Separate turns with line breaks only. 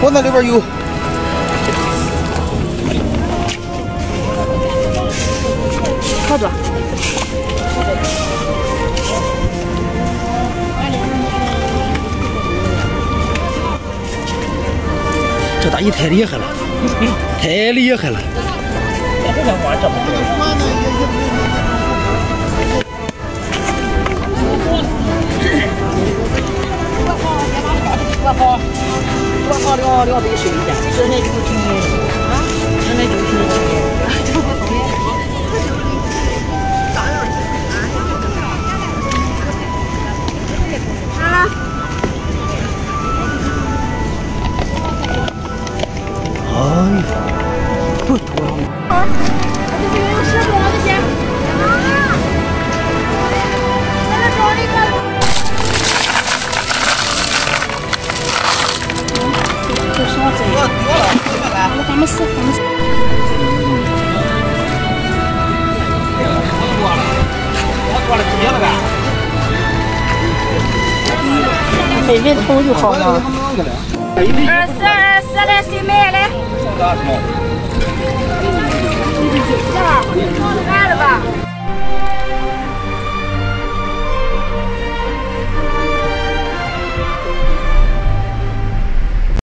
我那里边有。
靠着。
这大姨太厉害了，太厉害了。
好两两杯水的，现在就今年啊，现在就是今年。
哎呀，不
我他们是他们是。随便偷就好了。
二十二十的谁买的？